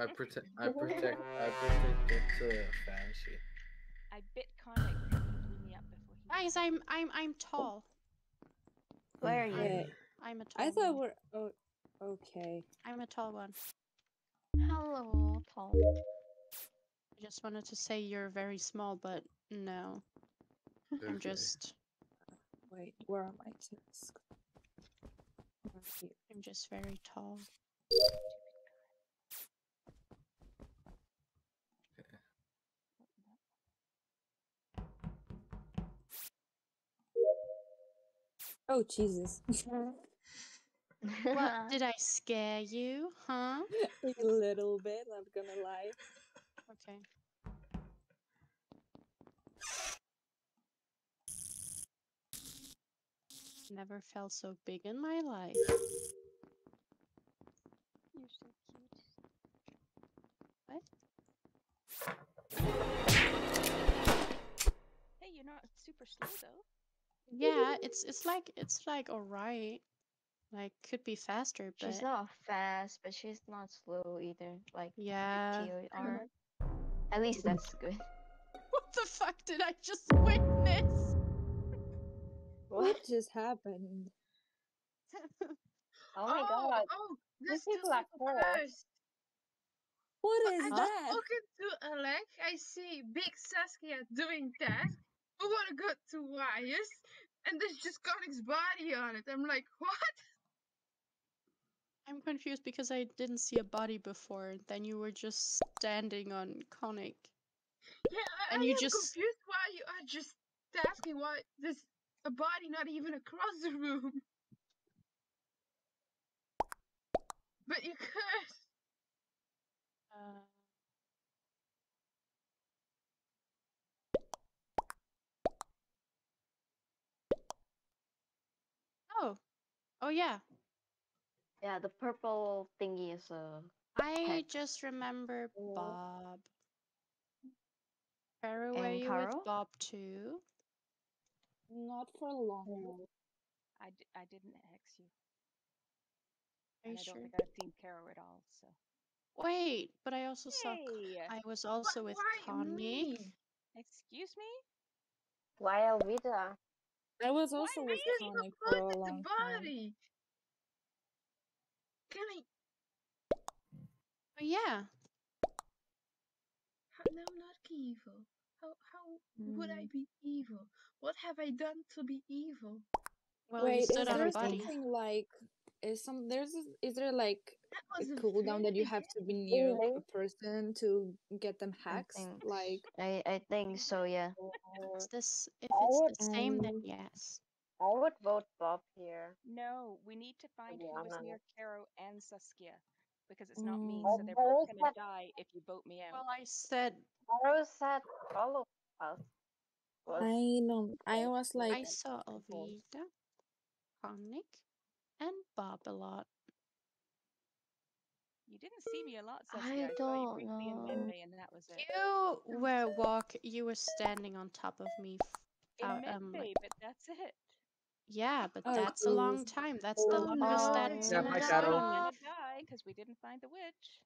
I protect. I protect. I protect it to fancy. I bit Conic and blew me up before he. Guys, I'm I'm I'm tall. Where are you? Yeah, I'm a tall. I thought one. we're oh okay. I'm a tall one. Hello, Tom. I just wanted to say you're very small, but no, I'm just Wait, where are my tasks? I'm just very tall. Oh Jesus! What did I scare you, huh? a little bit. Not gonna lie. Okay. Never felt so big in my life. You're so cute. What? Hey, you're not super slow though. Yeah, it's it's like it's like alright. Like could be faster, but she's not fast, but she's not slow either. Like yeah. TOR. At least that's good. What the fuck did I just witness? What just happened? Oh my oh, god. Oh, These this is people are cool. first. What is I just that? walk into Alec, I see big Saskia doing that. I want to go to wires, and there's just Conic's body on it. I'm like, what? I'm confused because I didn't see a body before. Then you were just standing on Conic. Yeah, I, And I you am just- confused why you are just asking why there's a body not even across the room. But you could. Uh, Oh, oh yeah. Yeah, the purple thingy is uh I just remember. Bob. Where were And you Carol? with Bob too? Not for long. I, d- I didn't hex you. Are and you I don't think I've seen Karo at all, so. Wait, but I also saw. Hey! I was also with why Conic. me? Excuse me? Why Alvida? I was also why with are you Conic for a supported the long time. body? Can I? Oh yeah. How, no, I'm not evil. How how would I Mm. be evil? What have I done to be evil? Well, Wait, is there something like is some there's is there like That a was a cooldown that you have to be near a person to get them hex? think Like I I think so, yeah. It's this. If it's would- the same, then um, yes. I would vote Bob here. No, we need to find who Yeah, was I'm near not- Karo and Saskia. Because it's not me, Mm. so they're both gonna said- die if you vote me out. Well, I said Karo said all of us. I know I was like I saw Alvida, Conic, and Bob a lot. You didn't see me a lot, I Saskia. I, don't briefly in know. Medbay, and that was it. You were walk. You were standing on top of me. In out, um, Medbay, like- but that's it. yeah, but Oh, that's a long time. That's the Oh, longest no. that Yeah, someone's hi, seen Carol. gonna die because we didn't find the witch.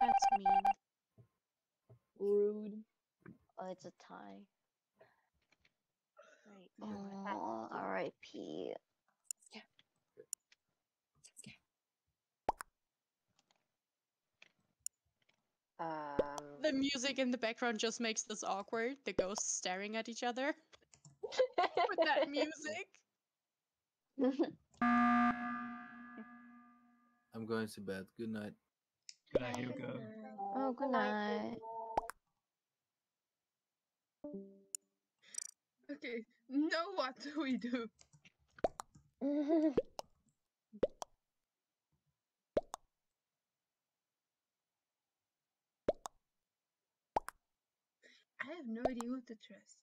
That's mean. rude. Oh, it's a tie. Right. Oh, R.I.P. Um, The music in the background just makes this awkward. The ghosts staring at each other with that music. I'm going to bed. Good night. Good night, Hugo. oh, good night. Okay, now what do we do? have no idea who to trust.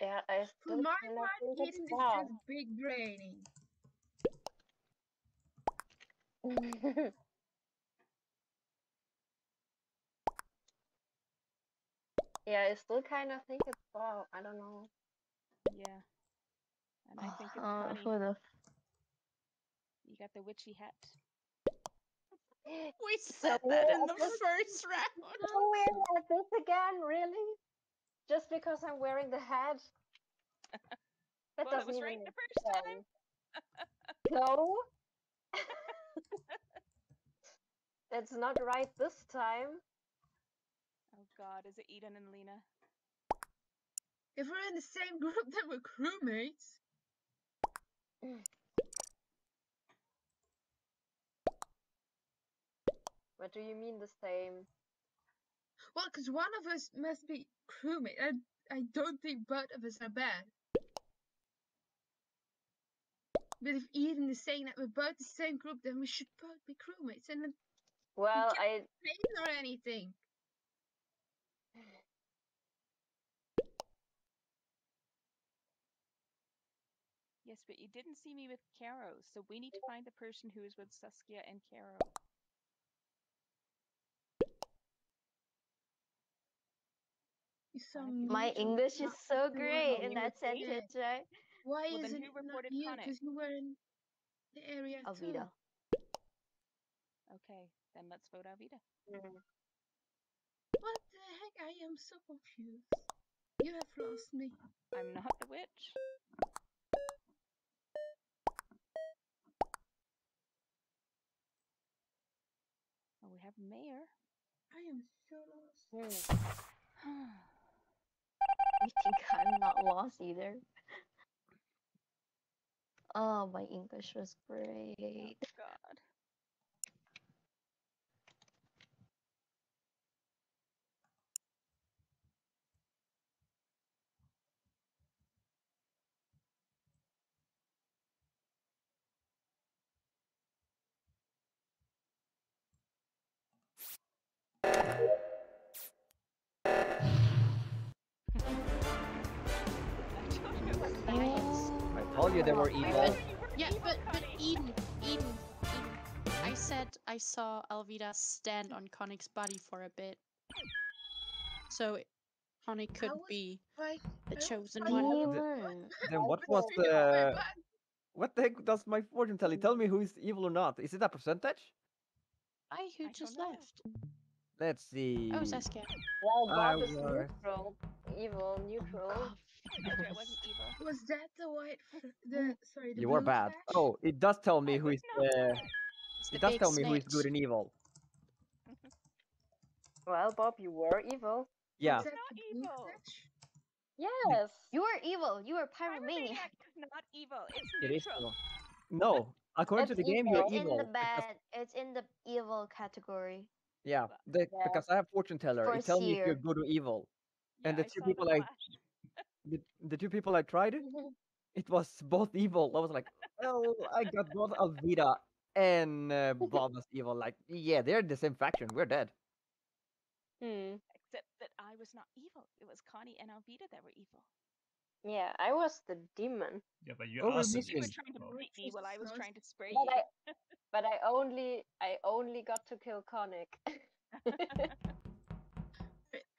yeah, I For still my kinda part, think it's is Bob. just big brainy. yeah, I still kind of think it's Bob. I don't know. Yeah. And I think it's Uh, funny. who the You got the witchy hat. We So said that in the this- first round. Oh, we're at this again, really? Just because I'm wearing the hat? That well, doesn't was even right the first time. No. That's not right this time. Oh God, is it Edan and Lena? If we're in the same group, then we're crewmates. Mm. What do you mean the same? Well, because one of us must be crewmate. I, I don't think both of us are bad. But if Edan is saying that we're both the same group, then we should both be crewmates and then Well, can't I train or anything. Yes, but you didn't see me with Karo, so we need to find the person who is with Saskia and Karo. You saw my English is so great in that reported. sentence, right? Why Well, isn't it not you? Conic? Because you were in the area too. Alvida. Okay, then let's vote Alvida. Mm. What the heck? I am so confused. You have lost me. I'm not the witch. Oh, we have Mayor. I am so lost. I think I'm not lost either. Oh, my English was oh, great. Oh, God. You they were evil. Yeah, but but Edan, Edan, Edan. I said I saw Alvida stand on Conic's body for a bit. So Conic could be Why? the chosen one. was- Demon. Then what was see it on my the? What the heck does my fortune tell you? Tell me who is evil or not. Is it a percentage? I who I just left. Let's see. Oh, Saskia. Well, I Bob is was- neutral. Evil, neutral. Oh, Told you I wasn't evil. Was that the white? The sorry. The You were bad. flash? Oh, it does tell me I who was is not the. bad. It's the It does big tell me who is good and evil. Well, Bob, you were evil. Yeah. Was not evil. Yes. You were evil. You were Pyromaniac pyromaniac. not evil. It's It is neutral. evil. No, according to It's the game, evil. you're It's evil. in the because- bad. It's in the evil category. yeah, the, Yeah. because I have fortune teller. For It tells me if you're good or evil. Yeah, And the I two saw people I- flash. The, the two people I tried, it was both evil. I was like, well, I got both Alvida and uh, Bob as evil. Like, yeah, they're the same faction. We're dead. Hmm. Except that I was not evil. It was Coni and Alvida that were evil. Yeah, I was the demon, Yeah, but you Oh, we're asked us You were trying to well, bite me while I was trying to spray but you. I, but I only, I only got to kill Conic.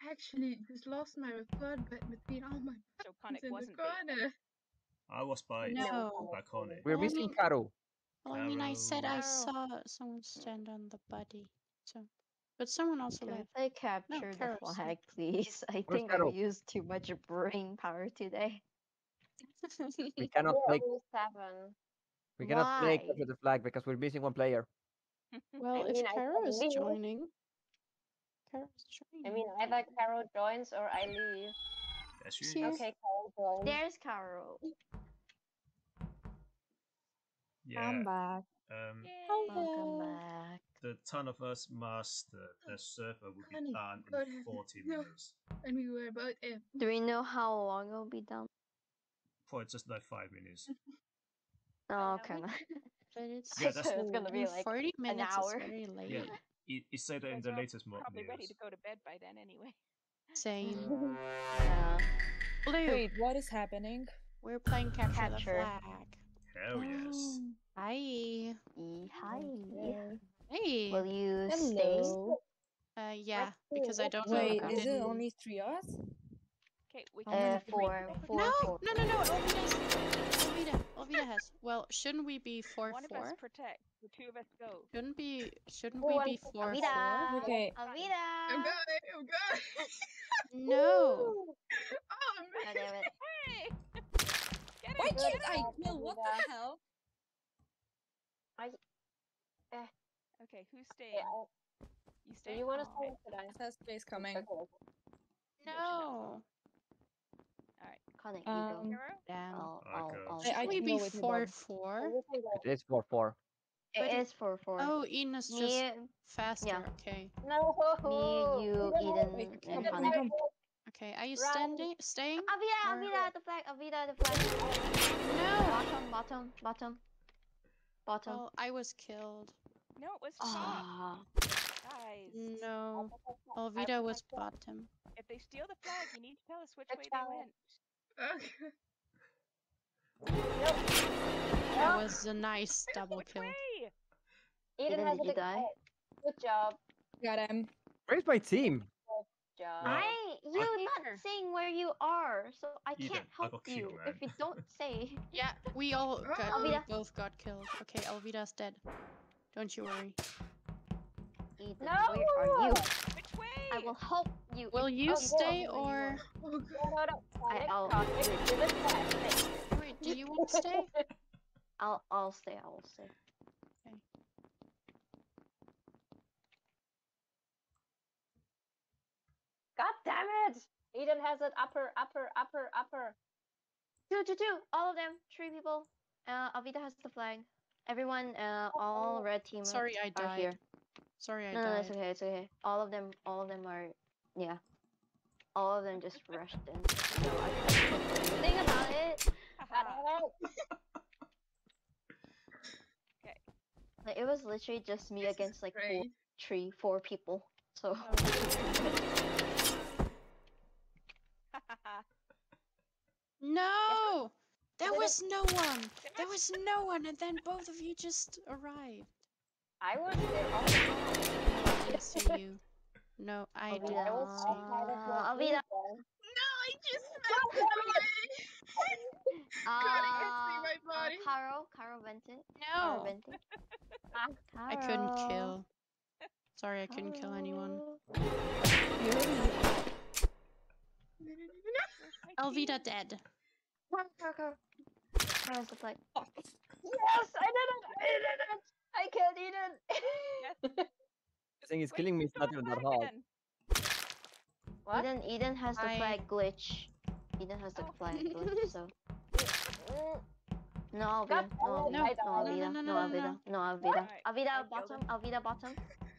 I actually just lost my record button between all my So buttons in the wasn't bait. corner. I was by No. by Coni. We're Well, I missing mean- Karo. Well, I mean, I said I saw someone stand on the body. So, but someone also Can left. I capture the flag, please? I Where's think Carol? I used too much brain power today. We cannot We're make oh seven. we cannot make Why? capture the flag because we're missing one player. well, I if mean, I Kara is leave. joining, Kara's joining. I mean, either Carol joins or I leave. Yes, She's you. Okay, Carol joins. There's Carol. Yeah. I'm back. Um, Yay. Welcome Hello. back. the ton of us master the server will be Coni, done in 40 minutes. And we were about in. Do we know how long it'll be done? For just like five minutes. Oh, Uh, okay. But it's Yeah, that's- it's gonna be like 40 minutes hour. is very late. Yeah, it, it said that in the latest mod Probably ready to go to bed by then anyway. Same. yeah. Blue, Wait, what is happening? we're playing capture, Capture. the flag. Hell yes. Hi. E- Hi. Hey. Will you Hello. Uh, yeah, because I don't know. Wait, who is it only three us? Okay, we can Uh, have four, four, no, four. no, no, no. Alvida's, Alvida, Alvida has. Well, shouldn't we be four One of four? us protect. The two of us go. Shouldn't be? Shouldn't Who we be to- four four? Alvida. Okay. I'm Alvida. going. I'm going. No. oh God man. damn it. Hey! Get Why it! can't I job, kill? What the hell? i eh. Okay, who's staying? Yeah, I- You do oh, stay? you want to Okay. stay today? Saskia's coming. No. Connect, you Um, Damn. I'll, I I'll, go. I'll I- I Should we can be go with you, four Bob. four? We. It is four four. It But- is for four. Oh, Ines just Me, faster. yeah. Okay. no, Oh, me, you, Wait, Edan, come, and come, Connect. come. Okay. Are you Right. standing? Staying? Alvida, Or- Alvida at the flag, Alvida at the flag. No. Bottom, bottom, bottom. Bottom. Well, I was killed. No, it was top. Ah. Guys, No. Alvida was bottom. if they steal the flag, you need to tell us which way job. they went. Okay. That was a nice double Which kill. way? Edan Edan, has did a you good die? Good job. Got him. Where's my team? job. Well, I, you not saying where you are, so I Edan, can't I help you killed, if man. you don't say. Yeah, we all got, we both got killed. Okay, Alvida's dead. Don't you worry. Edan, No! where are you? Which way? I will help you. Will you oh, stay go. or Oh No, no, no. I, I'll, give it back. wait? Do you want to stay? I'll, I'll stay. I will stay. Okay. God damn it! Edan has it. Upper, upper, upper, upper. Two, two, two. All of them. Three people. Uh, Alvida has the flag. Everyone, uh, all red team Sorry, I are died. here. Sorry, I No, no, it's okay. It's okay. All of them, all of them are, yeah. All of them just rushed in. So I can't do anything about it. Haha. Okay. Like, it was literally just me This against like four, great. three, four people. So No, there was no one. There was no one, and then both of you just arrived. I was there all the. I see you. No, I Alvida, did I was not see outside you. of your Alvida. No, I just smacked it away. Couldn't even see Uh, my body. Uh, Karo, Karo vented. Karo No, vented. Ah, I couldn't kill. Sorry, I couldn't kill anyone. Karo. Alvida dead. The flag. Yes, I did it! I did it! I killed Edan! The thing is, Wait, killing me is not even that flag hard. What? Edan, Edan has the I- flag glitch. Edan has the Oh. flag glitch, so. No, Alvida. God No, damn it, no, I no, died. Alvida. No, no, No, no, no, Alvida. No, Alvida. Alright, I Alvida killed bottom. him. Alvida bottom.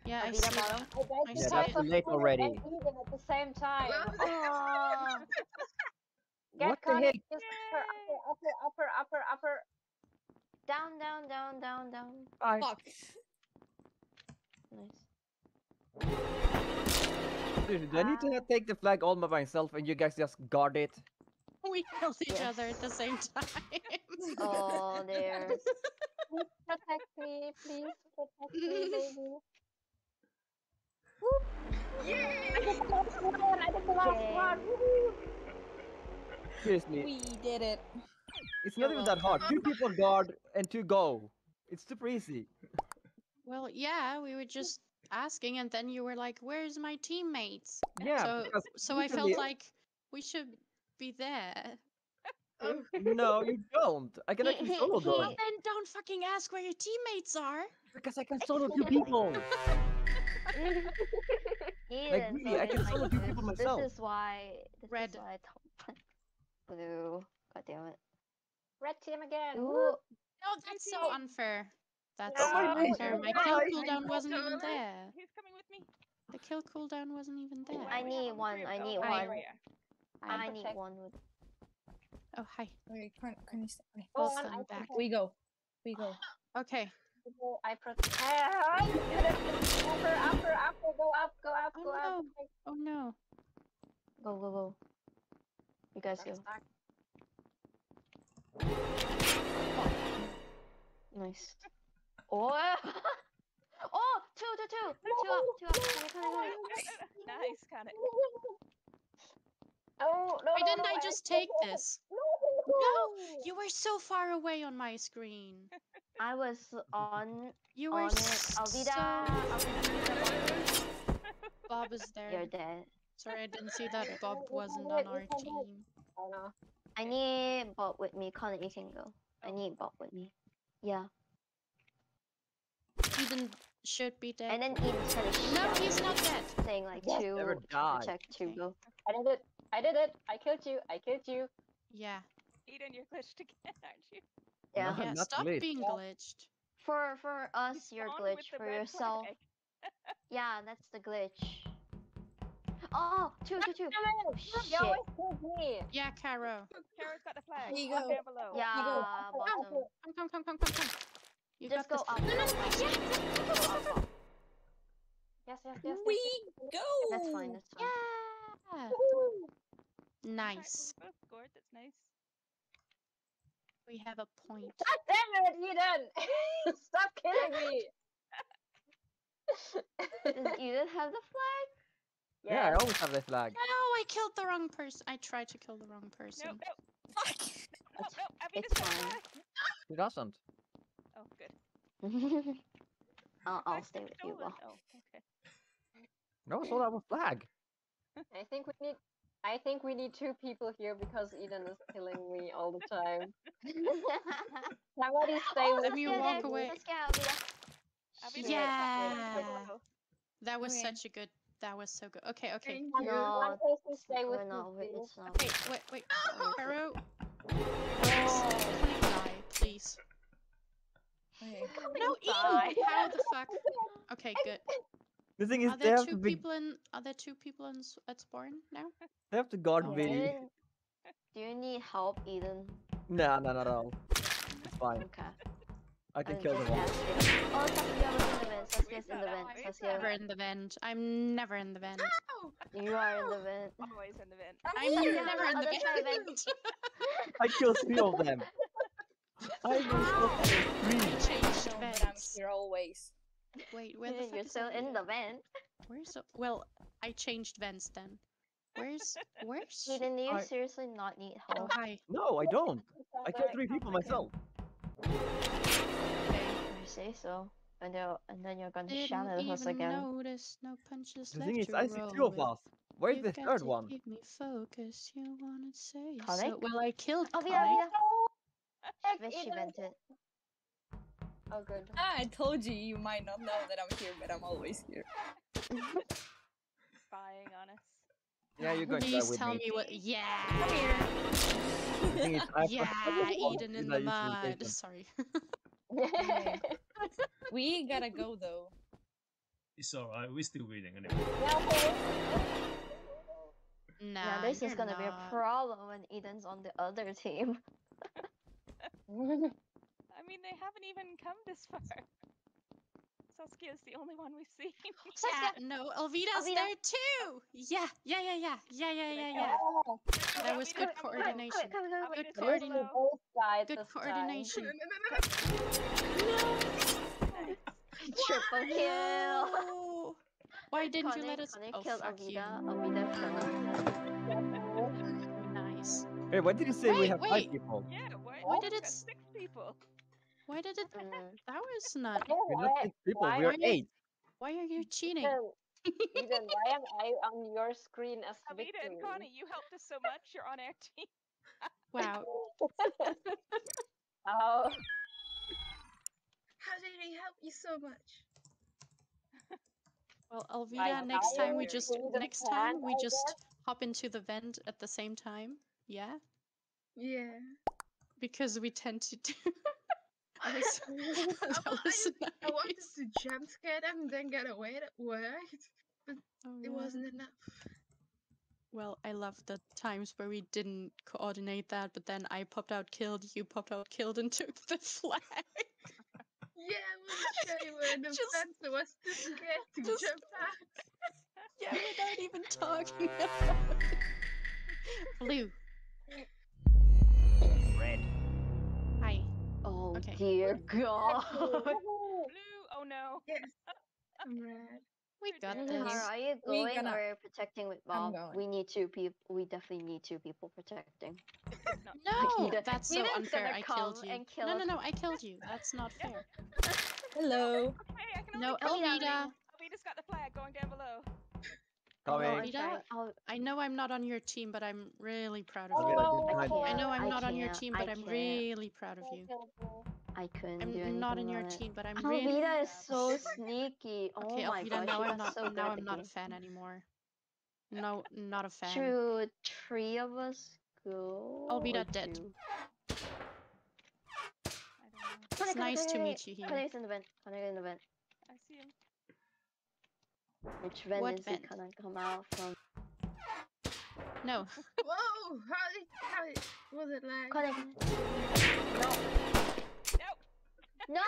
Yeah, I Alvida see bottom. them. I Yeah, see that's it. too late already. Edan at the same time. Well, Get What the Coni, heck? just upper, upper, upper, upper, upper, upper. Down, down, down, down, down. Bye. Fuck. Nice. Seriously, do I need to ah. take the flag all by myself and you guys just guard it? We killed each other at the same time. Oh, there. Please protect me, please protect me, baby. Yay! I did the last one. I did the last Yay. one. woohoo. Seriously, We did it. It's not even that hard. Two people guard and two go. It's super easy. well, yeah, we were just asking, and then you were like, "Where's my teammates?" Yeah, so, so I felt like we should be there. Oh, No, you don't. I can actually solo Well, them. then don't fucking ask where your teammates are. Because I can solo two people. Edan, really, I can solo two people myself. This is why. This Red. is why I blue. God damn it. Red team again. Ooh. No, that's so unfair. That's Oh so God, unfair. My kill cooldown wasn't even there. Who's coming with me? The kill cooldown wasn't even there. I need have one, three of- I oh, need hi, one. Maria. I Hi. need one. Oh, hi. Okay, can, can you stay? Okay. Go on, Welcome back. We go. We go. Okay. I protect. Upper, upper, upper, go up, go up, Oh go up. Oh no. Go, go, go. You guys go. Nice. Oh! oh! Two, two, two! Two up, two up. Come on, come on, come on. nice, Connor. Oh no! Why didn't no, I just can't take it. this? No, No, you were so far away on my screen. I was on You were on it. Alvida, so... Alvida, Bob is there. you're dead. Sorry, I didn't see that Bob wasn't on our can do it. team. Oh no. I need Bob with me. Connor, you can go. I need Bob with me. Yeah. Edan should be dead. And then Edan's gonna No, he's not dead. saying like Yes, two never die. check two Okay. go. I did it. I did it. I killed you. I killed you. Yeah. Edan, you're glitched again, aren't you? Yeah. No, Yeah, stop glitched. being glitched. For for us, you're Spawned with glitch. For yourself, yeah, that's the glitch. Oh, two, two, two. Oh, shit. me. Yeah, Karo. Kara's got the flag. Here you Down go. below. Yeah, bottom. Come, come, come, come, come, come. You Just got go this. up. No, no, go no, up. Go up, up. Yes, yes, yes. We go. That's fine. That's fine. Yeah. Alright, Nice. well, we both scored. That's nice. We have a point. God damn it, Edan! Stop killing me! Does Edan have the flag? Yeah, I always have the flag. No, I killed the wrong person. I tried to kill the wrong person. No, no, Fuck. no, It's- no. Alvida's it's got the fine. flag. He doesn't. Oh, good. I'll, I'll stay with you, stolen. Will. Oh, okay. No, it's not our flag. I think we need. I think we need two people here because Edan is killing me all the time. Somebody stay oh, with Let me me. walk away. Let's get Alvida. Alvida's Yeah. got the flag. That was Okay. such a good. That was so good. Okay, okay. Thank Karo- you. No, stay with We're me. not, wait, it's not. Okay, wait, wait. No. Karo, Oh. please die, please. Okay. No, Die. Edan. How the fuck? Okay, good. The thing is, Are there have two people in? Are there two people in at spawn now? They have to guard Oh, me. Edan, do you need help, Edan? Nah, nah, not at all. It's fine. Okay. I can I'm kill them all. Asking. Oh, Saskia in the vent. Saskia's in the Restart, vent. restart. Never in the vent. I'm never in the vent. Oh, you are in the vent. Always in the vent. I'm Saskia, never in the other vent. I killed three of them. I was kill three. changed No, I'm here always. Wait, where the fuck You're is still in the vent. Where's the... Well, I changed vents then. Where's... Where's... Edan, do you I- seriously not need Oh, help? hi. No, I don't. I killed three people myself. Okay. You say so. And, then- and then you're gonna shout Didn't at us even again. notice no punches The left thing is, I see two of us. Where's You've the got third to one? Keep me focused. You wanna say Conic? so? Well, I killed Alvida, Conic. Alvida. Heck, She Edan. vented. Oh, good. Ah, I told you you might not know that I'm here, but I'm always here. Spying on us. Yeah, you're going to Please with tell me. me what. Yeah. The thing is, I Yeah, Edan in the Did I use mud. location? Sorry. Anyway. We gotta go though. It's alright, we're still winning anyway. Nah, yeah, this is gonna be a problem when Edan's on the other team. I mean, they haven't even come this far. Saskia is the only one we've seen. Yeah, no, Alvida's Alvida. there too. Yeah, yeah, yeah, yeah, yeah, yeah, yeah, yeah. That was good coordination. Come on, come on, Good coordination. below. both died Good this time. coordination. Triple kill. Why didn't you let us? Conic Oh, killed fuck you. Alvida. Alvida Nice. Hey, why did you say we have wait. five people? Yeah, why, Why did it s- six people? Why did it? Mm. That was not. We're not six people, why we're you- eight. Why are you cheating? Edan, Edan, why am I on your screen as Alvida and? Coni, you helped us so much. You're on our team. Wow. Oh, how did he help you so much? Well, Alvida, Like, next time we just next plan, time we I just guess. hop into the vent at the same time. Yeah, Yeah. because we tend to do. that was, that I- was I wanted to jump scare them and then get away. That worked. Oh, It yeah. wasn't enough. Well, I love the times where we didn't coordinate that, but then I popped out, killed, you popped out, killed, and took the flag. Yeah, I wasn't you were in the Just- fence. I was too scared to just- jump yeah, without even talking about it. Blue. Red. Hi. Oh Okay. dear God. Blue. Oh no. Yes. I'm red. We You're got this. it. Are you We going gonna- or protecting with Bob? going. We need two people. We definitely need two people protecting. No. No, that's so Edan's unfair. gonna I killed come you. and kill no, no, us. no, I killed you. That's not fair. Hello. Hey, I can No, only kill Alvida. Alvida, Alvida's got the flag going down below. Oh, Coming. I'm sorry. I'll- I know I'm not on your team, but I'm really proud of Alvida, you. I. I know I'm I not on your team, but I'm can't. really proud of you. I couldn't do I'm not in your it. team, but I'm oh, really. Alvida is so sneaky. Oh Okay, oh, my Alvida, gosh, now I'm not. so now I'm not a fan anymore. No, not a fan. Should three of us go? Oh, Alvida or dead. two? I. It's Connor, Connor, nice to meet you here. Connor's in the vent. Connor in the vent. I see him. Which vent What is vent? he gonna come out from? No, Whoa! How how was it like? Connor. No. No. No.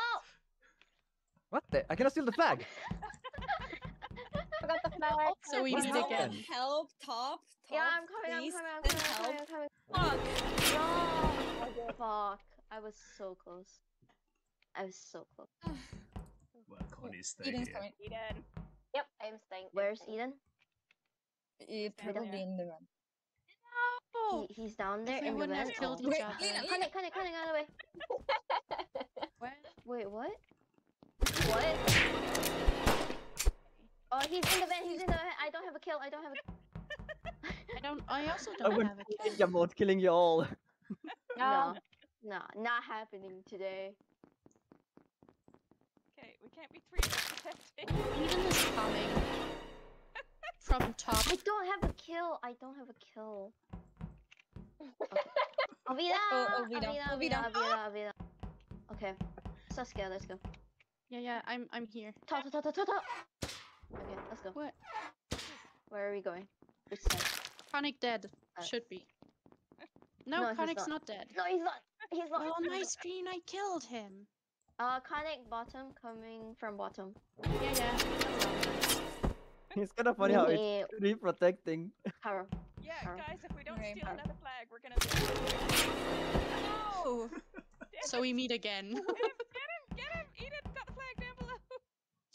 What the? I cannot steal the flag. Forgot the flag. so we What's meet happened? again. Help, top, top. Yeah, I'm coming. I'm please. coming. I'm coming. I'm help. coming. I'm coming. Fuck. Oh, no. Fuck. I was so close. I was so close. Well, Coni's staying Edan's here. coming. Edan. Yep, I'm staying. Where's Edan? It probably in the run. Oh, He, he's down there if we in the wouldn't have vent. killed Oh. each Wait, other. Lena, Cunning, cunning, cunning, out of the way. Where? Wait, what? What? Oh, he's in the vent. He's in the vent. I don't have a kill. I don't have a. I don't. I also don't went have a kill. ninja mode, killing you all. No, no, not happening today. Okay, we can't be three of us. Edan is coming from top. I don't have a kill. I don't have a kill. Okay. Alvida! Oh, Alvida, Alvida, Alvida. Alvida, Alvida, Alvida. Okay. Saskia, let's go. Yeah, yeah. I'm. I'm here. Top, top, top, top, top, top. Okay, let's go. What? Where are we going? Which side? Conic dead. Uh, Should be. no, No, he's Conic's not. not dead. No, he's not. He's not. Well, on my screen, I killed him. Uh, Conic bottom coming from bottom. Yeah, yeah. that's all. It's kind of funny how it's Me, really protecting. Carol. Yeah, Alright. guys, if we don't Okay. steal another flag, we're gonna lose. Oh. So it, we meet again. Get him! Get him! Get him! Edan got the flag down below.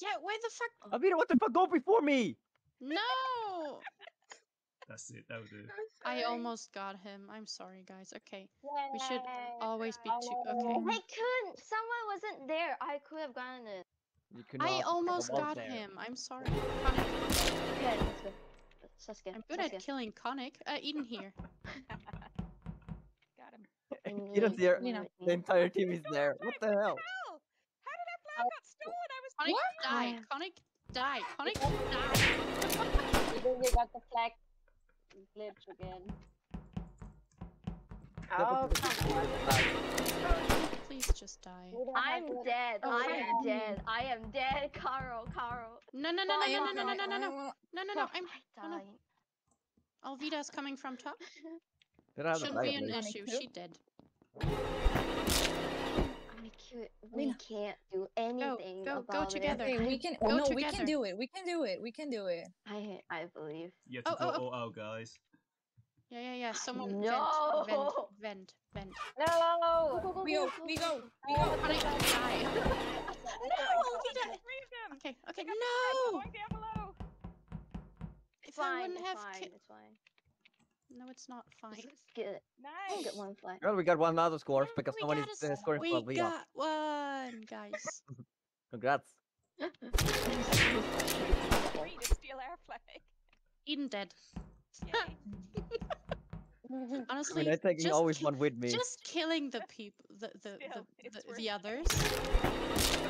yeah. where the fuck? Alvida, what the fuck? Go before me! No. That's it. That'll do. I'm I sorry. almost got him. I'm sorry, guys. Okay. We should always be two. Okay. I couldn't. Someone wasn't there. I could have gotten it. You could I almost got there. him. I'm sorry. Conic. Okay, let's go. Saskia. I'm good Saskia. at killing Conic. Uh, Edan here. got him. We You don't need- see her- we Lena. need- The entire team is there. What the hell? Hell! How did that flag got stolen? I was Conic, die. Ah. Conic, die. Conic, die. Even you got the flag glitch again. Oh, Please just die. I'm dead. Oh, I am dead. I am dead. Carl, Carl. No, no, no, no, I no, no, am no, no, not- no, no, no, I- no, no, no. I'm. I no, no. died. Alvida's coming from top. They don't have the Shouldn't flag be at an least. issue. too. She did. I can't, we can't do anything go- go about together. it. Okay, we can. Go Oh no, we can do it. We can do it. We can do it. I I believe. You have to Oh, go oh, oh. all out, guys. Yeah, yeah, yeah. Someone No. vent, vent, vent, vent. No. We go. We go. We go. Conic, die. no, Alvida. three of them. Okay, okay, They got the flag no. going down below. If I Fine, wouldn't it's have fine. ki- It's fine. No, it's not fine. Just get it. Nice. Get one flag. Well, we got one out of scores because we someone got is uh, scoring We for Alvida. got one, guys. Congrats. Three to steal our flag. Edan dead. Yay. I Honestly, mean, I'm taking just always ki- one with me. Just killing the people, the the Still, the, it's the, the others,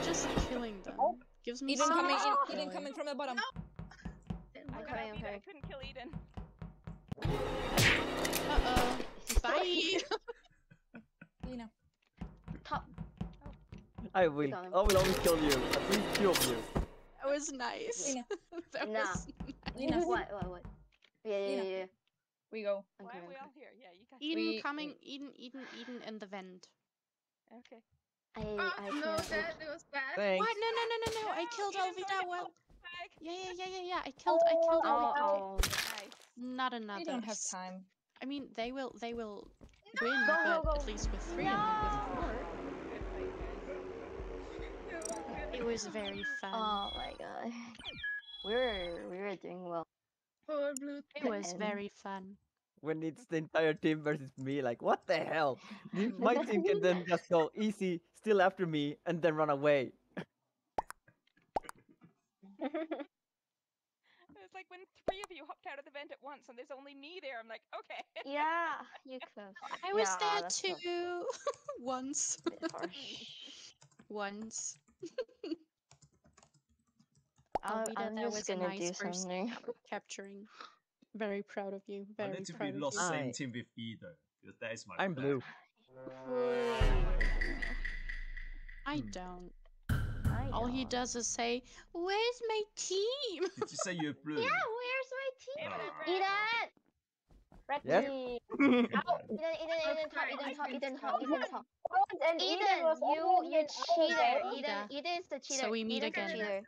just killing them gives me Edan coming. much Edan coming from the bottom. I Okay, got I couldn't kill Edan. Uh oh. Bye. Lena. Top. I will. Got him. I will always kill you. At least two of you. That was nice. Lena. that Nah. was Lena. What? What? What? Yeah, yeah, Lena. yeah. yeah. We go. Why Okay, are we okay. all here? Yeah, you got Edan We- coming. Edan, Edan, Edan in the vent. Okay. I, Oh I no, that it was bad. Thanks. What? No, no, no, no, no! I killed Edan's Alvida. Well, got the flag. yeah, yeah, yeah, yeah, yeah. I killed. I killed Oh, Alvida. oh. Nice. Not another. We don't have time. I mean, they will. They will win, Go, go, but go. at least with three and with four. Good fight, guys. It was very fun. Oh my god. We were we were doing well. Poor blue. It was very fun. When it's the entire team versus me, like what the hell? My team can then just go easy, still after me, and then run away. It's when three of you hopped out of the vent at once and there's only me there. I'm like, okay. yeah, you close. I was Yeah, there too. Once. a. Once. I'm, Alvida, I'm that just was a gonna nice do first something. capturing. Very proud of you. I Very need to be proud of lost you. same I- team with either. Because that is my I'm plan. blue. I Hmm. don't. I All he does is say, "Where's my team?" Did you say you're blue? Yeah, where's my team? Edan! Yes? Rexy! Okay, Ow! then. Edan, Edan, Edan, top, Okay, Edan, I top, can Edan, tell. top, Edan, top. and Edan, was you, almost you in cheater. zone. Edan, Ida. Edan is the cheater. So we meet again. cheater.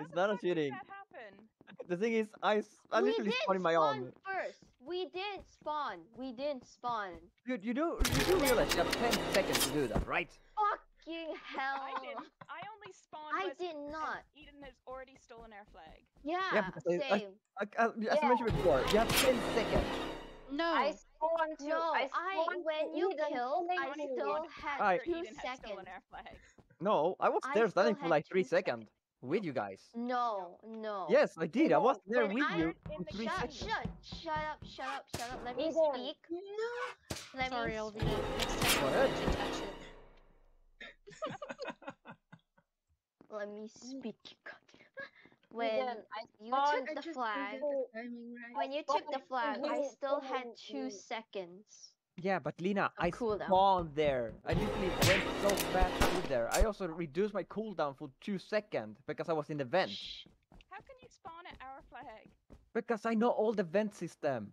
It's not a cheating. that happen? The thing is, I, we literally spawned in my spawn own. first. We did spawn. We did spawn. Dude, you do you do realize you have 10 seconds to do that, right? Fucking hell. I didn't. I only spawned. I was- did and not. Edan has already stolen our flag. Yeah, because I- I- same. I, I, uh, as I mentioned before, you have 10 seconds. No. I spawned to. No, I, I, spawned when to you Edan killed, killing I me. still had Alright. After two Edan had stolen seconds. our flag. No, I was I there still standing for had like 3 two seconds with you guys. No, no. Yes, I did. I was there When with I you heard for in the 3 Shut, seconds. shut, shut up, shut up, shut up. Let me Edan. speak. No. Let Sorry, me Alvida. Next time Go I'll ahead. Let you touch it. Let me speak. When you took the flag, didn't get the timing right. when you took the flag, I still had two seconds. Yeah, but Lena, I cooldown. spawned there. I literally went so fast through there. I also reduced my cooldown for 2 seconds because I was in the vent. How can you spawn at our flag? Because I know all the vent system.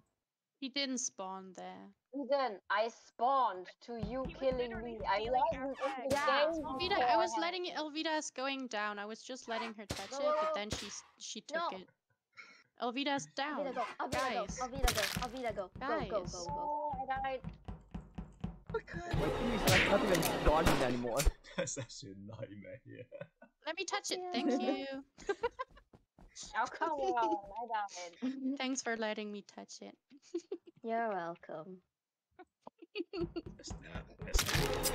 He didn't spawn there. Edan, I spawned to you He killing me. I stealing wasn't in the. Yeah. game. Alvida, I was letting Alvida's going down. I was just letting her touch No, it, no, but then she she took No. it. Alvida's down. Alvida go, Alvida Guys. go, Alvida go, Alvida go, go, go, Guys. go, go. Oh, I died. My team is like not even starting anymore. That's actually a nightmare here. Let me touch it. Thank you. Oh, come on. I died. Thanks for letting me touch it. You're welcome. That's the, that's the,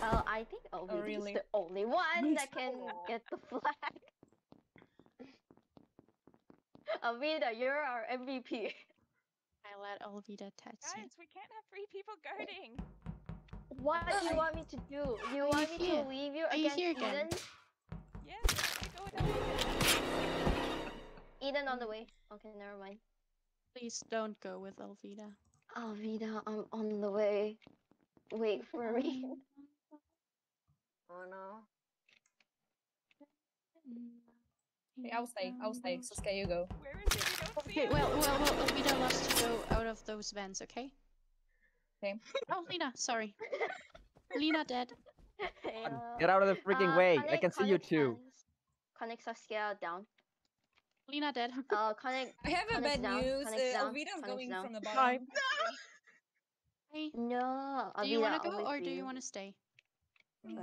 Well, I think oh, Alvida really? is the only one that can get the flag. Alvida, you're our MVP. I let Alvida touch it. Guys, we can't have three people guarding. What do you want me to do? You Are want you me here? to leave you Are you against here again? Edan? Yes, we go with Alvida. Edan on the way. Okay, never mind. Please don't go with Alvida. Alvida, I'm on the way. Wait for me. Oh no. Okay, I'll stay. I'll stay. Saskia, you go. Where is it? We don't see Okay, him. well, well, well, Alvida loves to go out of those vents, okay? Okay. Oh, Lena, sorry. Lena dead. Get out of the freaking Uh, way. I connect- can see you connect too. hands. Connect Saskia down. Lena dead. Uh, connect. I have a Connects bad down, news. connects Uh, down, Alvida's connects going down. from the Bye. bottom. Hey, No. do you want to go or for do you want to stay?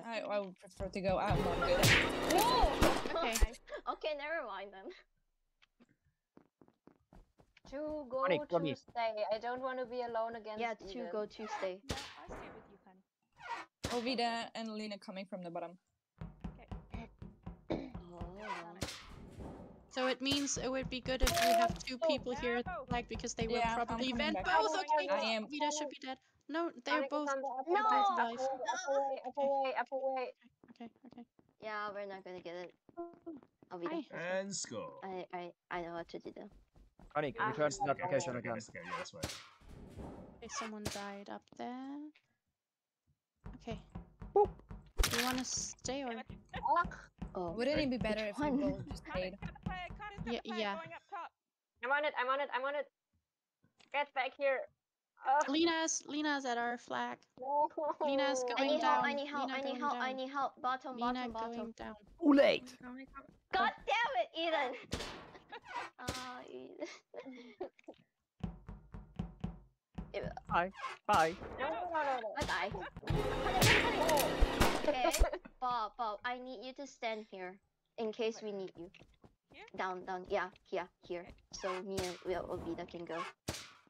I, I would prefer to go. I'm not good. Whoa! Okay. okay, never mind then. To go Coni, to come stay. I don't want to be alone again. Yeah, to Edan. go, to stay. No, I'll stay with you, honey. Alvida and Lena coming from the bottom. Oh. So it means it would be good if we have two people here at no. the flag because they will Yeah, I'm probably coming vent both. Okay, I am- Alvida should be dead. No, they're Coni is both. on the upper No! way, both upper alive. way, upper way, upper way, upper. Okay, okay. Yeah, we're not gonna get it. Alvida. Hi. and score. I, I, I know what to do though. Honey, Ah, return it's to not that location Okay, again. let's Yeah, that's right. Okay, someone died up there. Okay. Boop. Do you want to stay or? Damn it. Oh. Wouldn't it be better Which if we one? both just Coni's stayed? got the flag. Coni's got Yeah, yeah. going up top. I'm on it, I'm on it, I'm on it. Get back here. Ugh, Lena's Lena's at our flag. no. Lena's I going need help, I down. need help, Lena I need going help, I need help. Bottom, Lena bottom, bottom. going down. Too late. Coming, coming. God damn it, Edan! uh, Edan. Bye. Bye. No, no, no, no, no. Bye bye. Okay, Bob, Bob, I need you to stand here in case we need you. Here? Down, down. Yeah, here, here. So me and Will Ovida can go.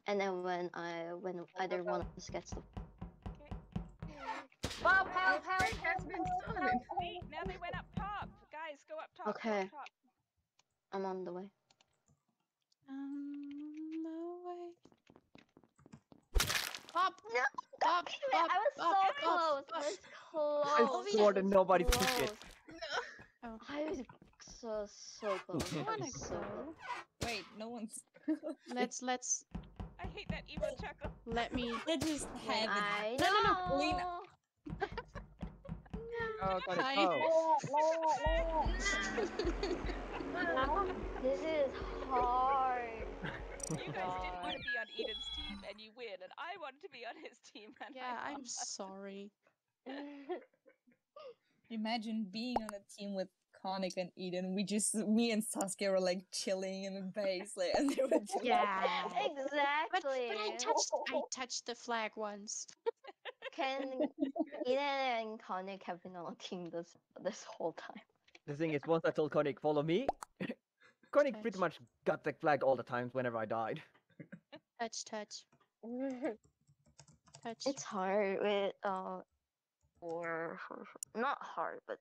And then when I when either one of us gets the Help, help, The help, has been help, stolen. help. Now they went up top. Guys, go up top. go up Okay. top. I'm on the way. Um, no way. Up! No, Up, damn it, up, I was so up, close. up. I was close. I swore that nobody took it. close. Oh. I was so so close. I I wanna so go. Wait, no one's. Let's let's I hate that evil chuckle. let me. They just have it. I No, no, know. no, Lena. Oh, got it. Hi. Oh. This is hard. You guys didn't want to be on Edan's team, and you win, and I wanted to be on his team, and Yeah, I I'm sorry. Imagine being on a team with Conic and Edan. We just, me and Saskia were like chilling in the base, like, and they were doing Yeah. exactly. But, but I touched I touched the flag once. Can Edan and Conic have been on a team this this whole time? The thing is, once I told Conic, follow me, Conic pretty much got the flag all the times whenever I died. Touch, touch, touch. It's hard with uh, or not hard, but.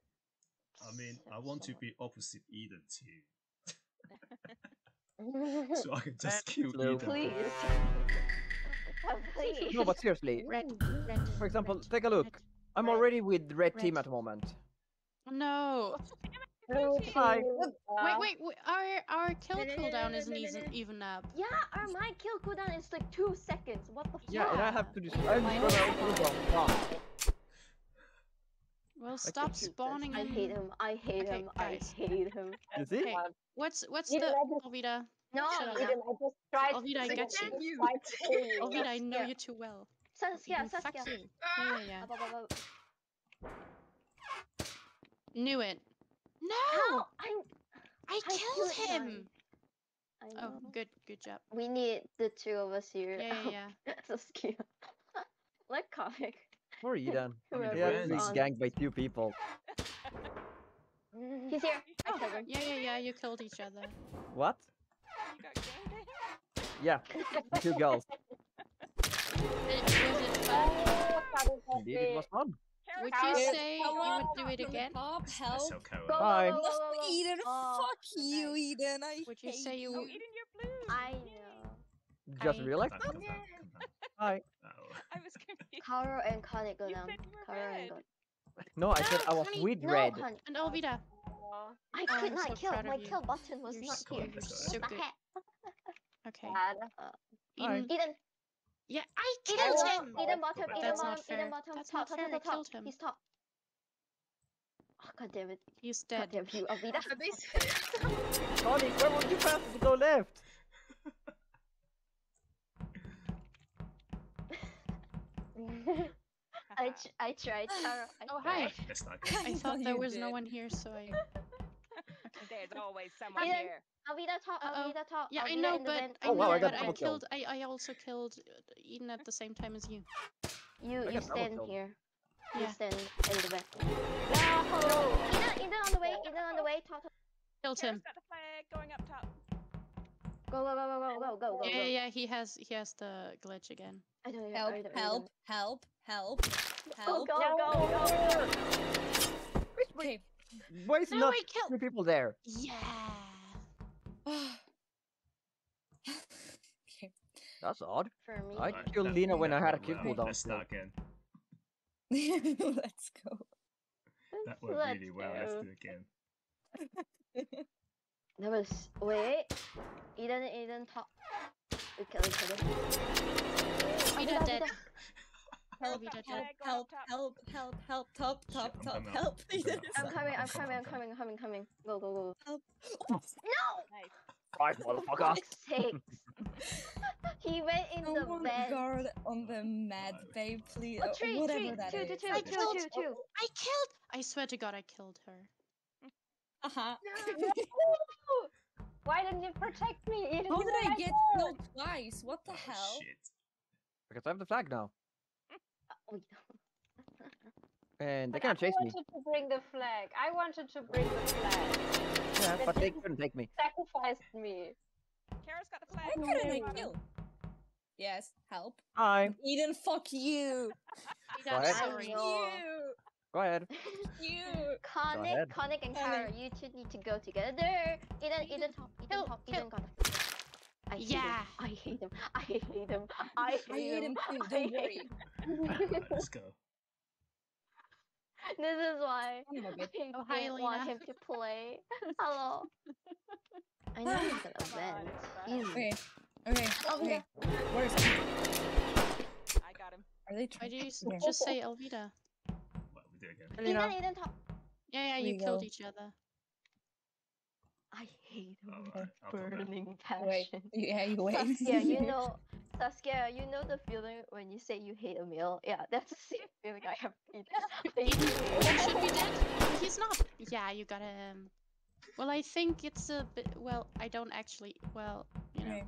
I mean, I want to be opposite Edan too, so I can just kill Edan. Please. Please. No, but seriously, red, red. for example, red, take a look. red. I'm already with red team at the moment. No. Blue Hi. team, Wait, wait, wait. Our our kill cooldown isn't even even up. Yeah, our my kill cooldown is like two seconds. What the fuck? Yeah, and I have to. Dis- I'm gonna open the box. Well, stop shoot this. spawning. I hate him. I hate Okay, him. I hate him. You see? Okay, what's what's Edan, the I just- Alvida? No, Shut up. Edan, I just tried Alvida, I get you. you. fight for you. Alvida, I know you too well. Saskia, Saskia. Yeah, yeah, up. Ah, Knew it. No, How? I'm. I I killed killed him. mine. I Oh, good, good job. We need the two of us here. Yeah, yeah, yeah. Saskia. Let Conic. Poor Edan. I mean, Whoever Yeah, Red is he's ganked by two people. He's here. I Oh, killed him. yeah, yeah, yeah. You killed each other. What? You got gangbanged? Eh? Yeah, two girls. It, was it fun? Oh, that is Indeed, it was fun. Would you top. say you would do it again? Top, Let's help. Karo. Go. Edan, Oh, fuck you, nice. Edan. I Would you hate say you Oh, would? Edan, you're blue. I Yay. know. Just I- realized Come that. come down. Hi. Oh. I was confused. Karo and Conic go down. said you were Karo and red. go. No, I said I was Honey, with No, red. Conic. And Alvida. I Oh, could I'm not so kill. My kill button was You're not so, here. you're so What the good. heck? Okay. Uh, sad. Edan, Edan, yeah, I Edan, killed bottom, him. Edan bottom, But Edan That's bottom, not fair. Edan bottom, That's top, not top, fair, top, I top. killed him. He's top. Oh, God damn it. He's God dead. damn you, Alvida. Are they serious? Where would you pass to go left? I, tr- I tried, Karo. I Oh, tried. hi. Let's not I I thought there was no one here, so I. There's always someone Edan. here. Alvida top, Uh-oh. Alvida top. Yeah, I Alvida know, in the but vent, I Oh, wow, know, I got but I double kill. killed. I, I also killed uh, Edan at the same time as you. You, I you got double stand kill. here. Yeah. You stand in the back. No! Edan, Edan on the way, Edan on the way, top, top. Killed Karo's him. got the flag going up top. Go, go, go, go, go, go, go, go. Yeah, yeah, yeah. He has he has the glitch again. I don't Help, I don't- I help, don't- help, help, Go, help. go, go, go. Okay. Why is No, not I killed. three people there? Yeah. okay. That's odd. For me. I Right, killed Lena when I had a kill cooldown Let's still. again. Let's go. That went Let's really well. Let's go. do it again. That was wait. Edan, Edan top. We kill each other. Edan Alvida, dead. Alvida. Help, help, help, help, help, help, top, Shit, top, top, help. I'm coming. I'm coming, I'm I'm coming, I'm coming, coming, coming, coming. Go, go, go. Help. No! Nice. Right, motherfucker. fuck's he went in the Someone vent. guard on the mad babe, please. Oh, or tree, whatever tree, that two, is. two, two, I two, killed- two, two. I killed. I swear to God, I killed her. Uh-huh. No! Why didn't you protect me? Edan, How did I get there. killed twice? What the Oh, hell? shit. Because I have the flag now. Oh, And they But I can't chase me. wanted to bring the flag. I wanted to bring the flag. Yeah, Yeah, but they couldn't take me. Sacrificed me. Karo's got the flag. flag. couldn't I Got him. kill? Yes, help. Hi. Edan, fuck you. Go I'm ahead. sorry. You. Go ahead. You. Conic, ahead. Conic and Karo, you two need to go together. Edan, Edan top, Edan Kill, top, kill. Edan got I hate Yeah. him. I hate him. I hate him. I I hate hate him. him too, don't hate worry. him. Let's go. This is why Son of a bitch. I Oh, hi, didn't want him to play. Hello. I know he's gonna It's fine, vent. it's fine. He's Okay. Okay. Okay. Where is he? I got him. Are they Why trying? did you Okay. just say Alvida? Well, we did again. Edan, Elena. Edan. Yeah, yeah, you you killed go. each other. I hate him. with Alright, I'll come back. burning Wait. passion. Yeah, you wait. Saskia, you know, Saskia, you know the feeling when you say you hate a meal. Yeah, that's the same feeling I have. been- I He should be dead. He's not. Yeah, you gotta. Um... Well, I think it's a bit. Well, I don't actually. Well, you know. Okay.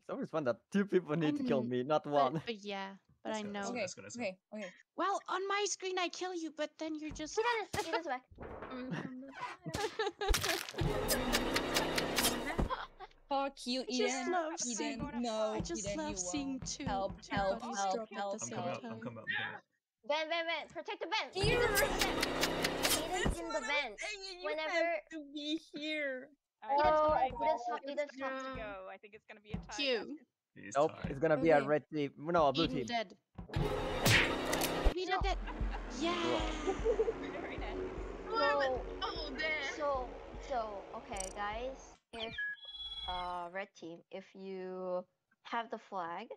It's always fun that two people need to kill Mm, me, not But, one. but yeah, but Let's I go, know. let's go, Okay. let's go, let's go. Okay. Okay. Well, on my screen I kill you, but then you're just. Edan, Edan's back. Coming from the Fuck you, I just Edan. love Edan, seeing. no. I just Edan, love seeing two. Help, two help, bodies help, drop help, I'm coming up. I'm coming up, I'm coming up. Vent, vent, vent. Protect the vent. Here. Edan's in the vent. Whenever to be here. I oh, Edan's got top, my Edan's ball. top, It's Edan's top. to go. I think it's gonna be a tie. Q. Basket. It is Nope, tied. it's gonna be a red team. No, a blue Edan team. dead. Edan dead. Yeah. Very nice. So, Oh, there. so, so, okay, guys. If, uh, red team, if you have the flag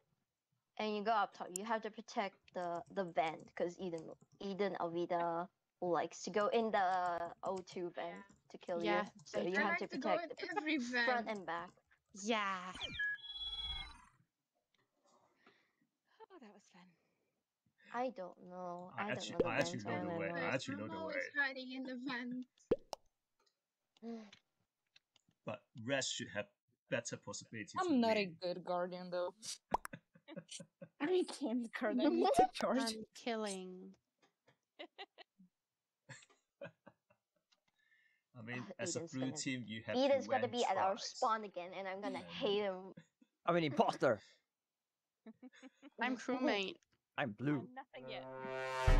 and you go up top, you have to protect the the vent because Edan, Edan Alvida likes to go in the O2 vent to kill Yeah, you. So I you have to to protect in the every front vent. and back. Yeah. Oh, that was fun. I don't know. I I, actually- don't know I actually vents know the way. I actually know I'm the always way. hiding in the vent. But rest should have better possibility to I'm not a good guardian though. I can't guard. I need to charge. I'm killing. I mean, Ah, as a blue gonna- team, you have Edan's to gonna win be at our spawn again, and I'm gonna Yeah. hate him. I'm an imposter. I'm crewmate. I'm blue. I'm nothing yet.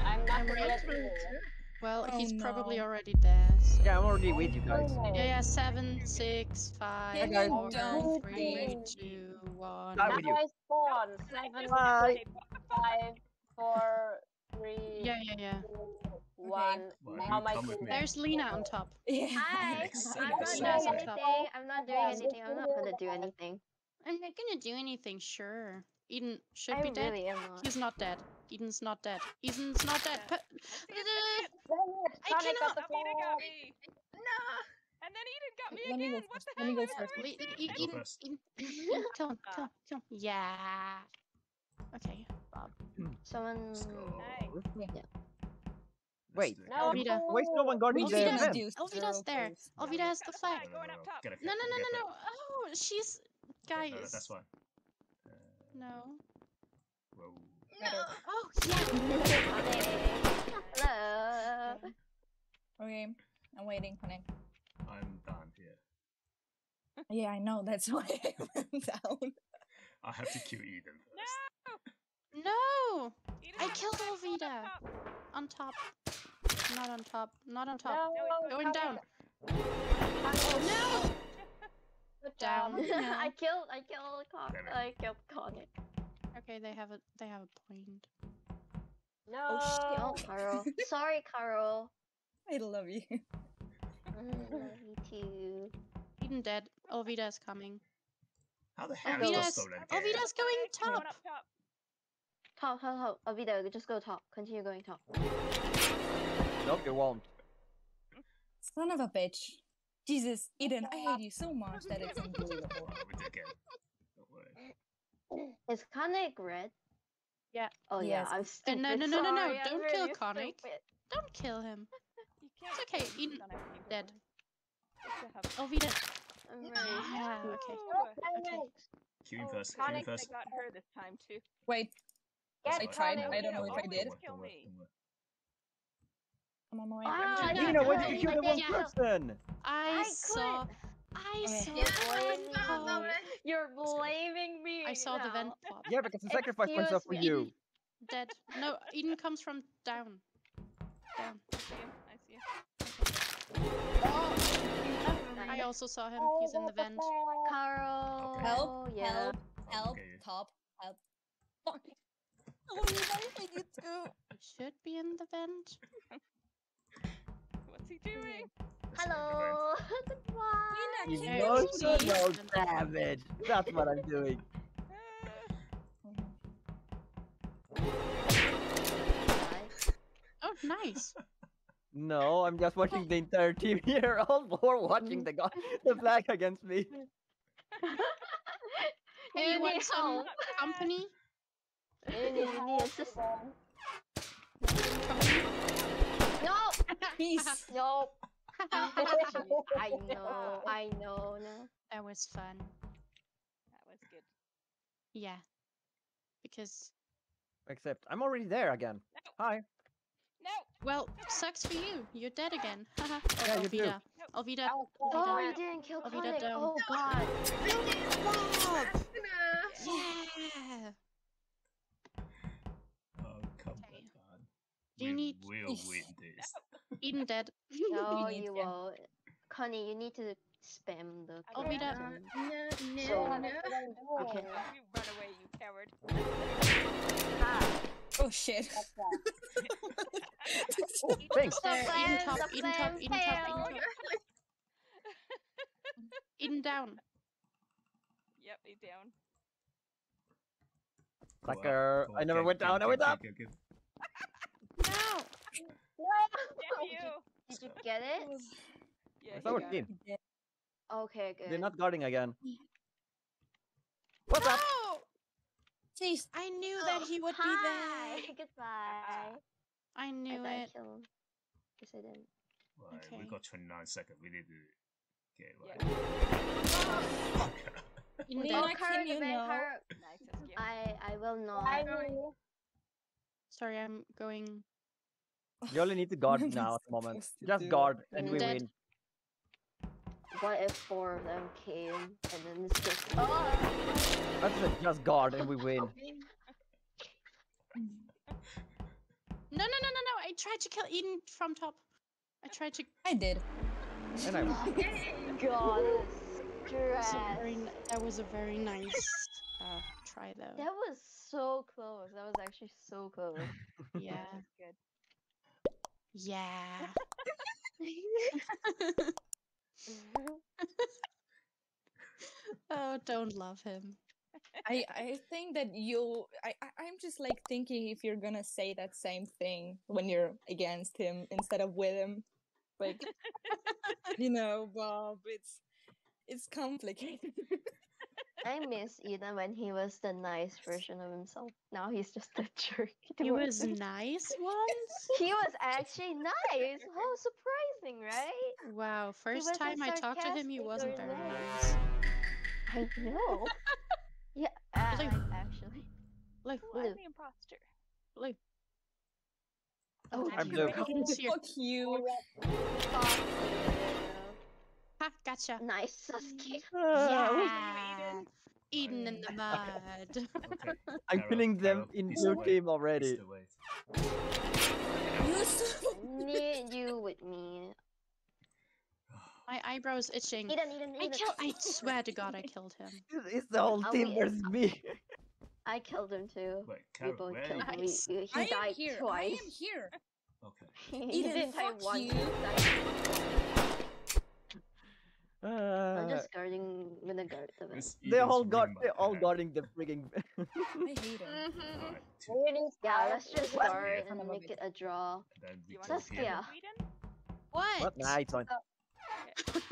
I'm not I'm yet red. either. Well, Oh, he's probably already there. So. Yeah, I'm already with you guys. Oh, Yeah, yeah. Seven, six, five, guys. four, Don't three, think. two, one. Bye Now with you. I spawn. Seven, Bye. five, four, three, Yeah, yeah, yeah. two, one. Well, Now you my come with team. me. There's Lena on top. Yeah. Hi, Makes I'm not doing anything. I'm not doing anything. I'm not gonna do anything. I'm not gonna do anything, sure. Edan should I be dead. really am not. He's not dead. Edan's not dead. Edan's not dead. But I I see it. I Conic got cannot- the Alvida flag. got me. No. And then Edan got me Let again. What first, the let hell? me go am I first. doing? Le- Go Edan, first. Edan, Edan, kill him, kill him, kill him. Yeah. Okay, Bob. Someone. Let's go. Hey. Let's Wait, do. No. Alvida. Why no one guarding the Alvida's event? do there. kills. Alvida has the flag. flag going up top. Get it, No, no, no, no, no. Oh, she's guys. no, no, that's fine. No. whoa. No. Oh yeah. Hello. Okay, I'm waiting, Connect. I'm down here. Yeah, I know. That's why I went down. I have to kill Edan first. No. Edan I killed flag going up Alvida. On top. Not on top. Not on top. No, Going down. No. Good Down. job. I killed. I killed. Con- I killed Conic. Okay, they have a they have a point. No. Oh, Karo. Sorry, Karo. I love you. Mm, love you too. Edan dead. Alvida's coming. How the hell is that Alvida's stolen game? Going Going top. up top. Top, top, top. Alvida, just go top. Continue going top. Nope, you won't. Son of a bitch. Jesus, oh Edan, I hate you so much that it's unbelievable. Oh, we did again. Don't worry. Is Conic red? Yeah. Oh Yes. yeah, I'm stupid. no, no, no, no, no, Sorry, don't kill really Conic. stupid. Don't kill him. You can't It's okay, oh, Edan don't have to be dead. Just to have- Alvida. I'm No. really Yeah. Okay. Okay. Oh, kill Oh, first. Kill him Conic, first. got her this time too. Wait, Get I tried, Conic. I don't know if I did. Don't kill me. Don't. I'm on my way. Ah, I'm yeah, doing Lena, it. why did you kill the one person? I, I saw. could. I saw You're the blaming vent pop. You're blaming me. I saw the vent pop. Yeah, because I sacrificed myself for Excuse you. Dead. No, Edan comes from down. Down. I see him. I see him. I also saw him. He's in the vent. Carl. Help, Yeah. help, help, Okay. top, help. Fuck. Oh, you I hate you too. He should be in the vent. What's he doing? Hello. Goodbye. Lena, You know, you so please- no damage. That's what I'm doing. Oh, nice. No, I'm just watching the entire team here. All four watching the guy, the flag against me. Hey, you you want need some company? You need, you need assist. No. Peace. No. I know. I know. No. That was fun. That was good. Yeah. Because, Except I'm already there again. Hi. No. well, sucks for you. You're dead again. Haha. Yeah, oh, you do. Alvida. Alvida. Oh, Alvida. you didn't kill Alvida Conic. down. Oh God. Bob! Nah. Yeah come Okay. on. Do you we need- will win this. Edan dead. No, need you won't. Coni, you need to spam the. Alvida. button. No, no, So- no. Okay. You run away, you coward. Ah. Oh shit. Thanks. Edan top, Edan top, Edan top, Edan top. Edan down. Yep, he's down. Go up, Sucker. I never get- went get- down. I went get- up. get- get. No! Damn you! Did you get it? Oh, yeah, It's he our got team. it. Okay, good. They're not guarding again. What's up? No! Jeez. I knew that oh, he would be Hi. there. Goodbye. I I knew thought I it. killed him. Guess I didn't. Right, Okay. we got 29 seconds. We need to get Yeah. right. Edan Wait, dead. Oh, Karo, you the know? Karo. I I will not. Sorry, I'm going. You only need to guard What am I now at the moment. Just do? guard and we Dead. win. What if four of them came and then it's just oh That's it. Just guard and we win. No, no, no, no, no! I tried to kill Edan from top. I tried to. I did. And I god That was a stress. very, that was a very nice uh, try, though. That was so close. That was actually so close. Yeah. Good. Yeah. oh, don't love him. I I think that you I I'm just like thinking if you're gonna say that same thing when you're against him instead of with him, like you know, Bob. It's it's complicated. I miss Edan when he was the nice version of himself. Now he's just a jerk. He was me. nice once. He was actually nice. How surprising, right? Wow, first time I talked to him, he wasn't or very nice. nice. I know. yeah, uh, Blue. actually. Like, Ooh, I'm the imposter. blue. Oh, I'm you blue. right here. Fuck you. Fuck Ha, gotcha. Nice, Saskia. Uh, yeah. Edan in the mud. Okay. I'm Karo, killing them Karo, in your blue away, team already. You Need you with me. My eyebrows itching. Edan, Edan, I Edan. killed. I swear to God, I killed him. It's- It's the whole Are team we- versus me. I killed him too. Wait, We Karo, both where are killed you? him. Nice. We, we, he I am died here. I twice. am here. Okay. he Edan, didn't die fuck once. You. he died Uh, I'm just guarding with the guard of it. This they're all guard. They're all guarding the frigging. I hate him. Mhm. Alright, Yeah, let's just What? guard Son and make it a draw. and then we You want kill to Saskia. What? what? Nah, it's fine.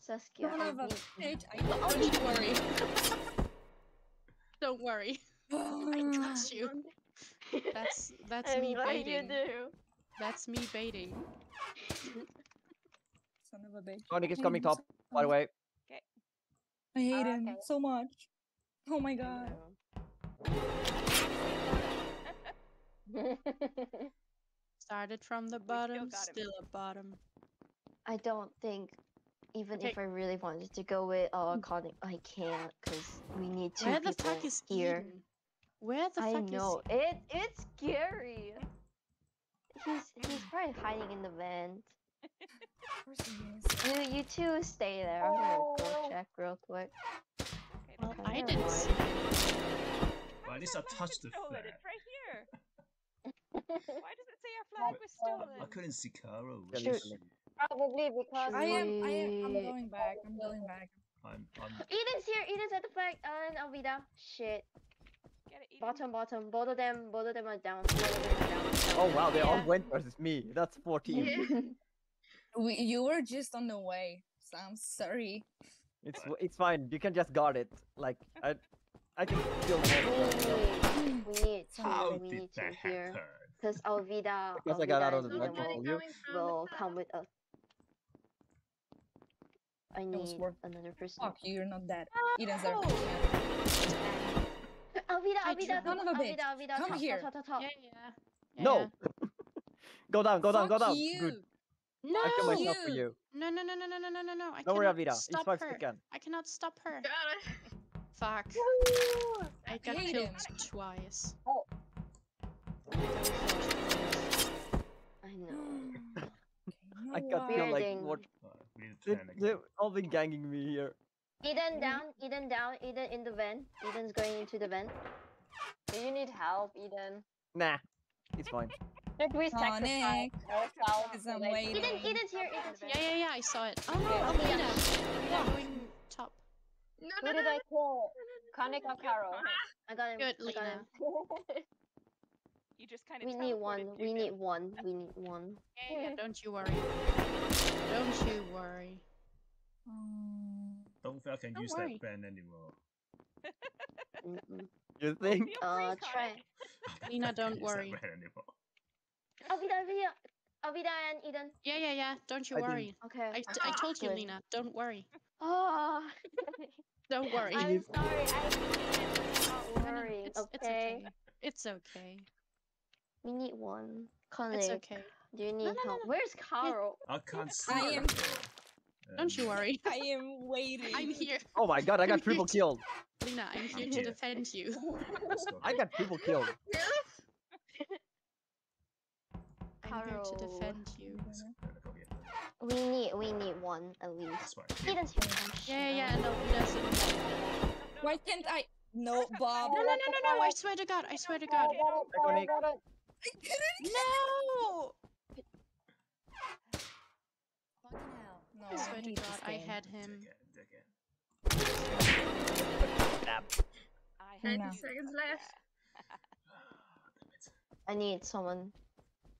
Saskia, Son I of a need- I don't worry. Don't worry. I got you. That's that's I'm me glad you do. That's me baiting. Son of a bitch. Conic is coming top. so By the much. way, I hate Oh, him okay. so much. Oh my god. started from the bottom, got him. still a bottom. I don't think even Okay. if I really wanted to go with uh Coni, I can't because we need two Where the fuck is here. Edan? Where the I fuck know it. It's scary. He's he's probably hiding in the vent. Of course he is. You you two stay there. I'm gonna go oh. check real quick. Okay. Well, that's I didn't mind. see it. But at least I touched the flag. It's right here. Why does it say our flag was stolen? I couldn't see Karo. Shoot. Probably because I am. I am. I'm going back. I'm going back. I'm, I'm Edan's here. Edan's at the flag. And Alvida. Shit. Get it, Bottom, bottom. Both of them. Both of them are down. Them are down. Oh wow, they all went versus me. That's 14. Yeah. We, you were just on the way. So I'm sorry. It's it's fine. You can just guard it. Like I, I can still We need, we need two. How we did that here. happen? Because Alvida, Because I got out Alvida of the Edan vent Somebody all will, you. coming from the will come with us. I need worth- another person. Fuck you. You're not dead. Edan's there. Alvida, I Alvida, tried. Son of a bitch. Alvida, Alvida, Come top, here. top, top, top, Yeah, yeah. yeah. No. go down. Go down. Go Fuck down. you. Good. No. I kill No. myself for you. you. No, no, no, no, no, no, no, no, no. I Don't worry, cannot Alvida. It's stop five her. seconds. I cannot stop her. Got it. Fuck. Woo! I got hate killed him. twice. Oh. oh I know. I got why. killed like what? They, plan they've all been ganging me here. Edan mm-hmm. down, Edan down, Edan in the vent. Edan's going into the vent. Do you need help, Edan? Nah, it's fine. Should we sacrifice Sonic. ourselves? Because I'm waiting. Edan, Edan's here, Edan's here. Yeah, yeah, yeah. I saw it. Oh no, Okay. Alvida. Alvida going top. No, Who no, did no. I kill? Conic or Karo? I got him. Good, I got him. You just kind of We need one. We need one. We need one. Yeah, yeah, don't you worry. Don't you worry. Don't think I can Don't use worry. that pen anymore. Mm-mm. You think? Uh, try. I Lena, can't don't use that worry. pen anymore. Alvida, Alvida, Alvida and Edan. Yeah, yeah, yeah. Don't you I didn't- worry. Okay. I ah, told you, Good. Lena. Don't worry. Oh, Don't worry. I'm sorry. I'm not Not No, no, worrying. it's, it's okay. okay. It's okay. We need one. It's okay. do you need no, no, help? no. Where's Carl? I can't see. I it, am- though. Don't you worry. I am waiting. I'm here. Oh my god, I got triple killed. Lena, I'm here I'm to here. defend you. I got triple killed. I'm here to defend you. Let's go here. We need we need one at least. That's fine. Edan's here. Oh. Yeah, yeah, and Alvida's in the Why can't I? No, Bob. No, no, no, no, no! I swear to God! I swear to God! I didn't. No! Fucking hell. No, I swear to God, I had him. Again, again. Tap. I Hang had on. to, Seconds left. I need someone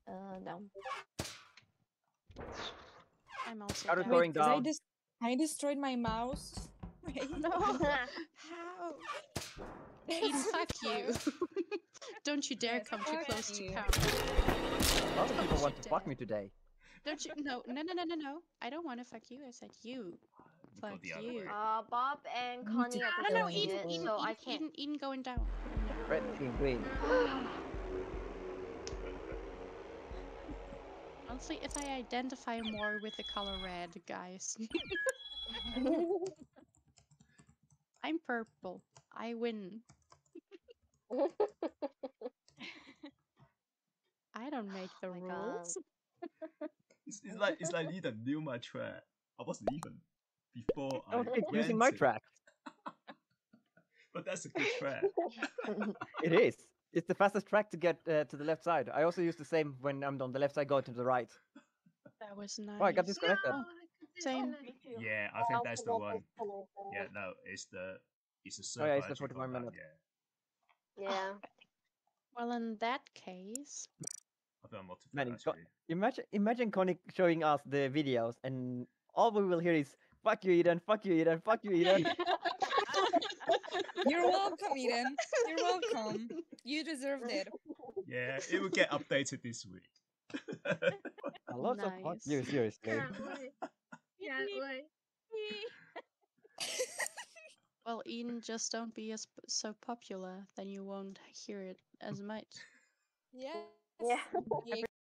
uh down. I'm also Carrot down. going 'cause I down. just I destroyed my mouse. Wait. No! How? Edan, fuck you! Don't you dare Yes, come too fuck close to you. Karo. A lot of people Don't want you to fuck me today. Don't you? No, no, no, no, no, no! I don't want to fuck you. I said you. Go Fuck the other you. way. Uh, Bob and Coni too. are No, no, protecting Edan, it, Edan, so Edan, I can't. Edan, Edan going down. Red team green. Honestly, if I identify more with the color red, guys. I'm purple. I win. I don't make the Oh rules. It's, it's like it's like Edan knew my track. I wasn't even before I oh, Don't keep using my track. But that's a good track. It is. It's the fastest track to get uh, to the left side. I also use the same when I'm on the left side going to the right. That was nice. Oh, I got disconnected. No, Same. Yeah, I think that's the one. Yeah, no, it's the it's the Oh, yeah, it's the actually 41 that, minute. Yeah, yeah. Well, in that case, I think I'm not Man, bad, it's got- actually. Imagine, imagine Coni showing us the videos, and all we will hear is "fuck you, Edan," "fuck you, Edan," "fuck you, Edan." You're welcome, Edan. You're welcome. You deserved it. Yeah, it will get updated this week. A lot of fuck Nice. you, seriously. Can't wait. Can't wait. well, Edan, just don't be as p- so popular, then you won't hear it as much. Yeah. Yeah. Be